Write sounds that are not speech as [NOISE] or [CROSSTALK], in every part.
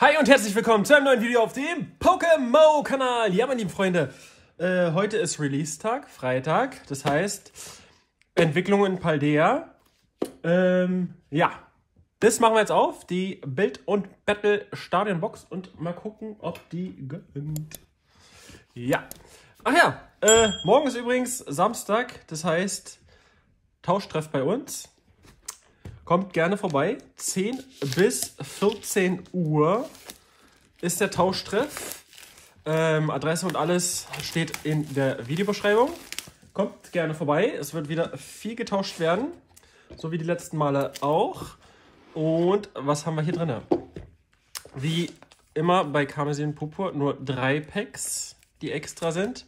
Hi und herzlich willkommen zu einem neuen Video auf dem Pokémon-Kanal. Ja, meine lieben Freunde, äh, heute ist Release-Tag, Freitag. Das heißt, Entwicklung in Paldea. Ähm, ja, das machen wir jetzt auf, die Bild- und Battle-Stadion-Box und mal gucken, ob die gönnt. Ja. Ach ja, äh, morgen ist übrigens Samstag, das heißt Tauschtreff bei uns. Kommt gerne vorbei. 10 bis 14 Uhr ist der Tauschtreff. Ähm, Adresse und alles steht in der Videobeschreibung. Kommt gerne vorbei. Es wird wieder viel getauscht werden. So wie die letzten Male auch. Und was haben wir hier drin? Wie immer bei Karmesin Purpur nur drei Packs, die extra sind.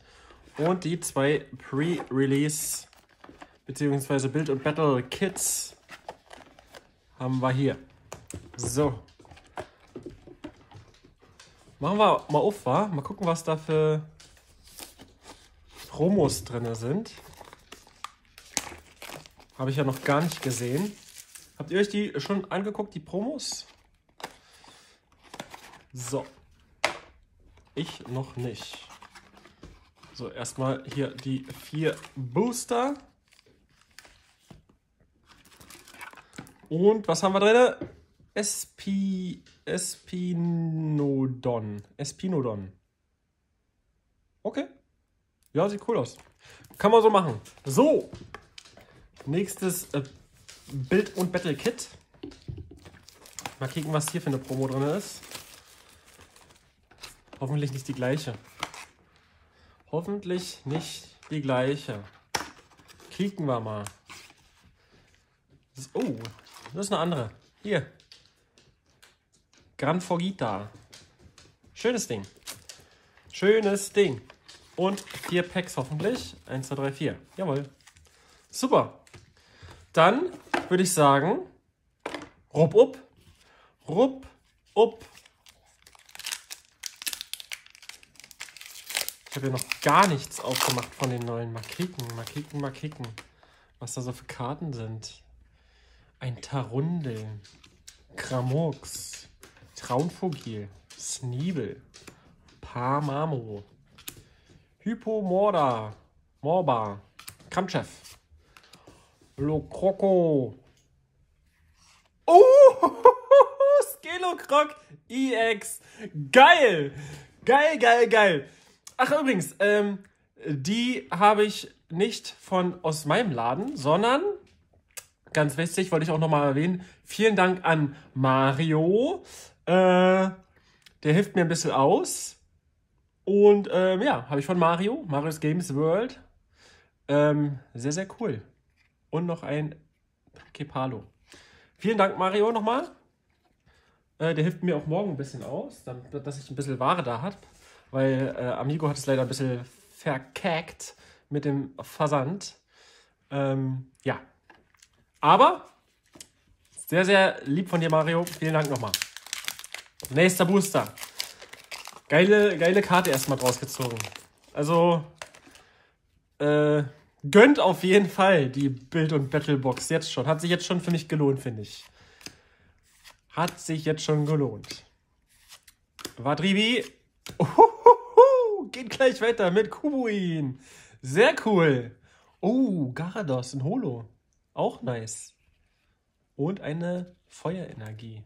Und die zwei Pre-Release bzw. Build- und Battle Kits haben wir hier. So. Machen wir mal auf, wa? Mal gucken, was da für Promos drin sind. Habe ich ja noch gar nicht gesehen. Habt ihr euch die schon angeguckt, die Promos? So. Ich noch nicht. So, erstmal hier die vier Booster. Und was haben wir drin? Espi, Espinodon. Espinodon. Okay. Ja, sieht cool aus. Kann man so machen. So. Nächstes äh, Bild- und Battle-Kit. Mal kicken, was hier für eine Promo drin ist. Hoffentlich nicht die gleiche. Hoffentlich nicht die gleiche. Kicken wir mal. Oh, das ist eine andere. Hier. Gran Fogita. Schönes Ding. Schönes Ding. Und vier Packs hoffentlich. Eins, zwei, drei, vier. Jawohl. Super. Dann würde ich sagen, rupp up. Rupp up. Ich habe ja noch gar nichts aufgemacht von den neuen. Kicken, mal kicken. Was da so für Karten sind. Ein Tarundel. Kramux. Traunvogel. Sneebel. Parmamo. Hypomorda. Morba. Kramchef. Lokroco. Oh! [LAUGHS] Skelocroc EX. Geil! Geil, geil, geil. Ach, übrigens, ähm, die habe ich nicht von aus meinem Laden, sondern ganz wichtig, wollte ich auch nochmal erwähnen. Vielen Dank an Mario. Äh, der hilft mir ein bisschen aus. Und ähm, ja, habe ich von Mario, Marios Games World. Ähm, sehr, sehr cool. Und noch ein Kepalo. Vielen Dank, Mario, nochmal. Äh, der hilft mir auch morgen ein bisschen aus, damit, dass ich ein bisschen Ware da habe. Weil äh, Amigo hat es leider ein bisschen verkackt mit dem Versand. Ähm, ja. Aber sehr, sehr lieb von dir, Mario. Vielen Dank nochmal. Nächster Booster. Geile, geile Karte erstmal rausgezogen. Also, äh, gönnt auf jeden Fall die Bild- und Battlebox jetzt schon. Hat sich jetzt schon für mich gelohnt, finde ich. Hat sich jetzt schon gelohnt. Vadribi. Uhuhu, geht gleich weiter mit Kubuin. Sehr cool. Oh, Garados in Holo. Auch nice. Und eine Feuerenergie.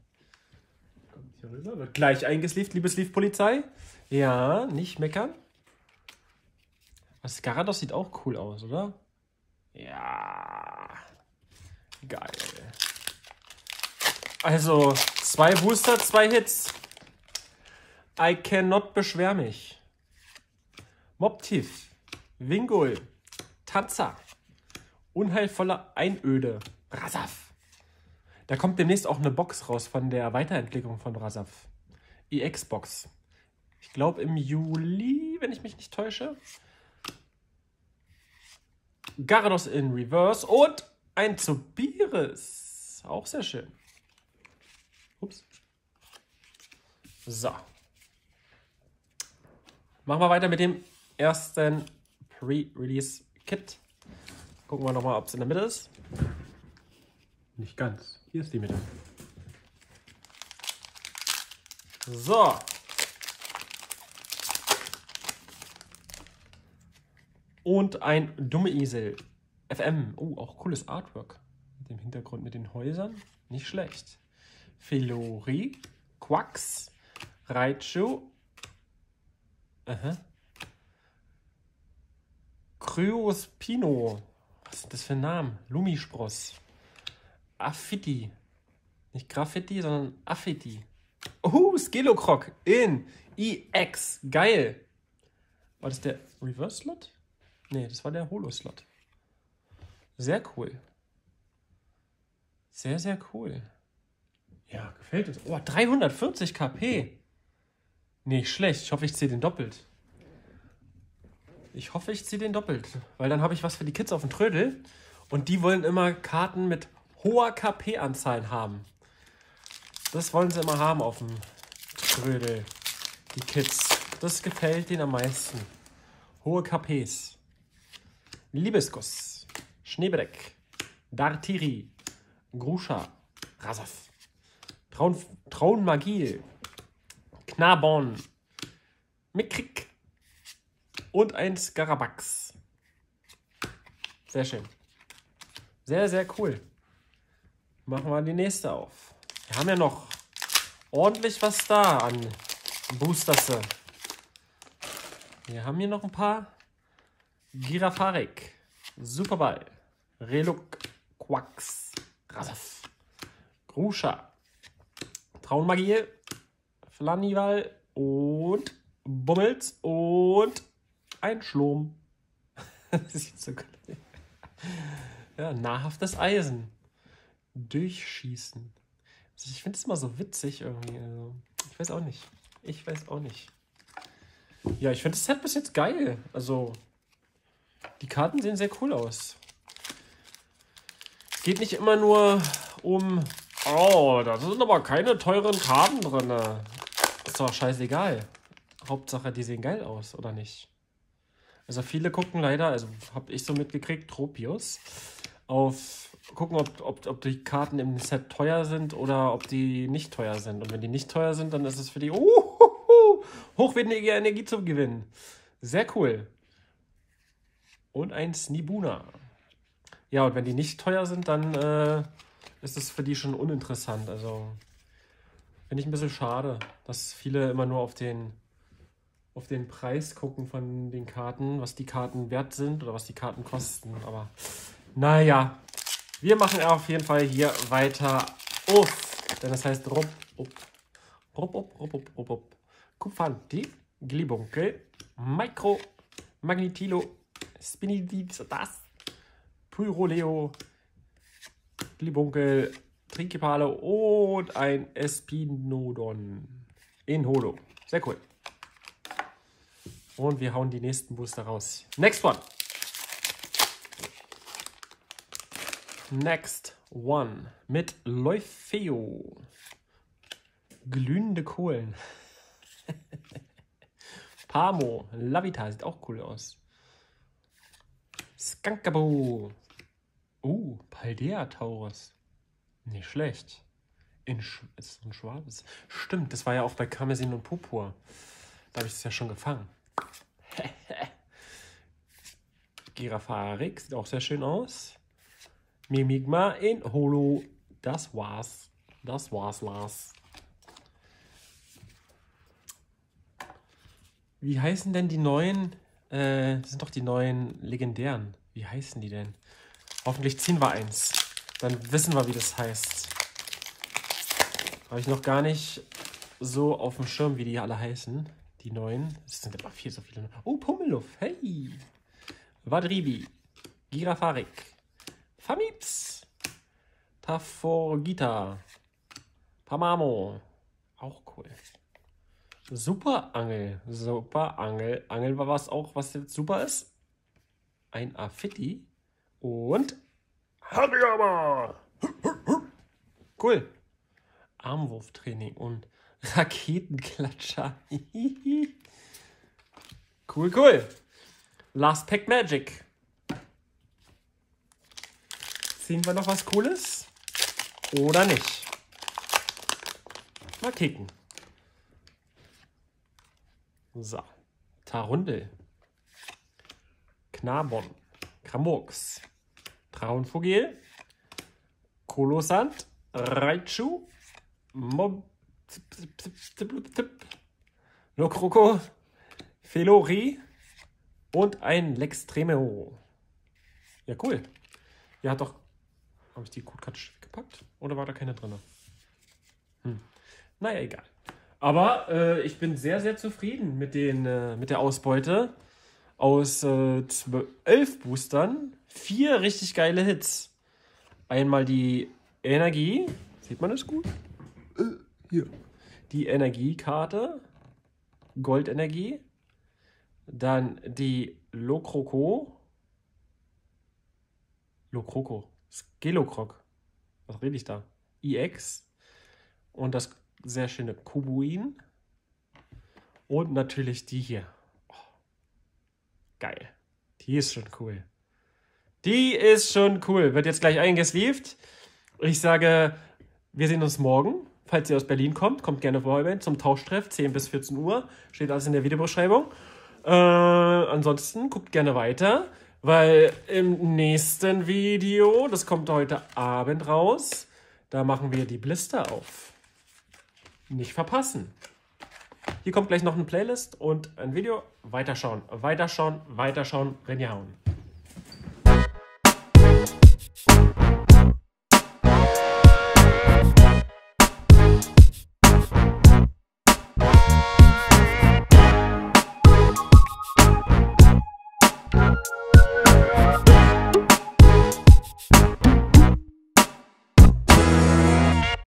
Kommt hier rüber. Wird gleich eingesleeved, liebe Sleeve-Polizei. Ja, nicht meckern. Was Garados sieht auch cool aus, oder? Ja. Geil. Also, zwei Booster, zwei Hits. I cannot beschwer mich. Mobtief. Wingul. Tanzer. Unheilvolle Einöde. Rasaf. Da kommt demnächst auch eine Box raus von der Weiterentwicklung von Rasaf. EX-Box. Ich glaube im Juli, wenn ich mich nicht täusche. Gyarados in Reverse und ein Zubiris. Auch sehr schön. Ups. So. Machen wir weiter mit dem ersten Pre-Release-Kit. Gucken wir nochmal, ob es in der Mitte ist. Nicht ganz. Hier ist die Mitte. So. Und ein dumme Esel. FM. Oh, auch cooles Artwork. Mit dem Hintergrund mit den Häusern. Nicht schlecht. Filori. Quax. Raichu. Aha. Kryospino. Was sind das für Namen? Lumispross. Affiti. Nicht Graffiti, sondern Affiti. Oh, Skelocroc in EX. Geil. War das der Reverse-Slot? Nee, das war der Holo-Slot. Sehr cool. Sehr, sehr cool. Ja, gefällt uns. Oh, 340 KP. Nicht schlecht. Ich hoffe, ich ziehe den doppelt. Ich hoffe, ich ziehe den doppelt. Weil dann habe ich was für die Kids auf dem Trödel. Und die wollen immer Karten mit hoher KP-Anzahl haben. Das wollen sie immer haben auf dem Trödel. Die Kids. Das gefällt denen am meisten. Hohe KPs. Liebeskuss. Schneebedeck. Dartiri. Gruscha. Rasaf. Traun, Traunmagie. Knabon. Mikrik. Und ein Skarabax. Sehr schön. Sehr, sehr cool. Machen wir die nächste auf. Wir haben ja noch ordentlich was da an Boosters. Wir haben hier noch ein paar. Girafarik, Superball, Reluk, Quax, Rasaf, Gruscha, Traunmagie, Flanival und Bummels und ein Schlom. [LAUGHS] so Ja, nahrhaftes Eisen. Durchschießen. Also ich finde es immer so witzig irgendwie. Also, ich weiß auch nicht. Ich weiß auch nicht. Ja, ich finde das Set bis jetzt geil. Also, die Karten sehen sehr cool aus. Es geht nicht immer nur um, oh, da sind aber keine teuren Karten drin. Ist doch scheißegal. Hauptsache, die sehen geil aus, oder nicht? Also viele gucken leider, also habe ich so mitgekriegt, Tropius, auf gucken, ob, ob, ob die Karten im Set teuer sind oder ob die nicht teuer sind. Und wenn die nicht teuer sind, dann ist es für die uh, hochwertige Energie zu gewinnen. Sehr cool. Und ein Snibuna. Ja, und wenn die nicht teuer sind, dann äh, ist es für die schon uninteressant. Also finde ich ein bisschen schade, dass viele immer nur auf den, auf den Preis gucken von den Karten, was die Karten wert sind oder was die Karten kosten. Aber naja, wir machen auf jeden Fall hier weiter auf. Denn das heißt Rob, up, Rob, up, Rob, up, Rob, up. Kupfanti, Glibunkel, Micro, Magnetilo, Spinidis, das, Pyroleo, Glibunkel, Trinkipale und ein Espinodon in Holo. Sehr cool. Und wir hauen die nächsten Booster raus. Next one. Next one mit Leufeo. Glühende Kohlen. [LAUGHS] Pamo. Lavita sieht auch cool aus. Skankabo. Uh, Paldea Taurus. Nicht schlecht. In Sch ist ein schwarzes. Stimmt, das war ja auch bei Karmesin und Purpur. Da habe ich es ja schon gefangen. [LAUGHS] Girafarik sieht auch sehr schön aus. Mimigma in Holo. Das war's. Das war's, Lars. Wie heißen denn die neuen? Äh, das sind doch die neuen legendären. Wie heißen die denn? Hoffentlich ziehen wir eins. Dann wissen wir, wie das heißt. Habe ich noch gar nicht so auf dem Schirm, wie die alle heißen. Die neuen. Es sind aber viel so viele. Oh, Pummeluff. Hey. Vadribi. Girafarik. Famips. Taforgita. Pamamo. Auch cool. Super Angel. Super Angel. Angel war was auch, was jetzt super ist. Ein Affiti. Und Hagiyama. Cool. Armwurftraining und [LAUGHS] Raketenklatscher. [LAUGHS] cool, cool. Last Pack Magic. Ziehen wir noch was Cooles? Oder nicht? Mal kicken. So. Tarundel. Knabon. Kramurks. Traunvogel. Kolosand. Raichu. Mob. Lokroko. Felori. Und ein Lextremeo. Ja, cool. Ja, hat doch. Habe ich die Codekarte gepackt? Oder war da keine drin? Hm. Naja, egal. Aber äh, ich bin sehr, sehr zufrieden mit, den, äh, mit der Ausbeute. Aus äh, zwölf Boostern vier richtig geile Hits. Einmal die Energie. Sieht man das gut? Hier. Die Energiekarte. Goldenergie. Dann die Lokroko. Lokroko. Skelokroc. Was rede ich da? IX. Und das sehr schöne Kubuin. Und natürlich die hier. Oh, geil. Die ist schon cool. Die ist schon cool. Wird jetzt gleich eingesleeved. Ich sage, wir sehen uns morgen. Falls ihr aus Berlin kommt, kommt gerne vorbei zum Tauschtreff, 10 bis 14 Uhr. Steht alles in der Videobeschreibung. Äh, ansonsten guckt gerne weiter, weil im nächsten Video, das kommt heute Abend raus, da machen wir die Blister auf. Nicht verpassen. Hier kommt gleich noch eine Playlist und ein Video. Weiterschauen, weiterschauen, weiterschauen, reinhauen.